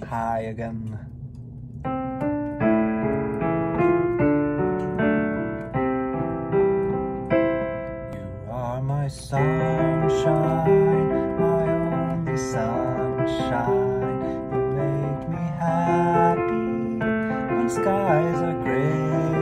high again. You are my sunshine, my only sunshine. You make me happy when skies are gray.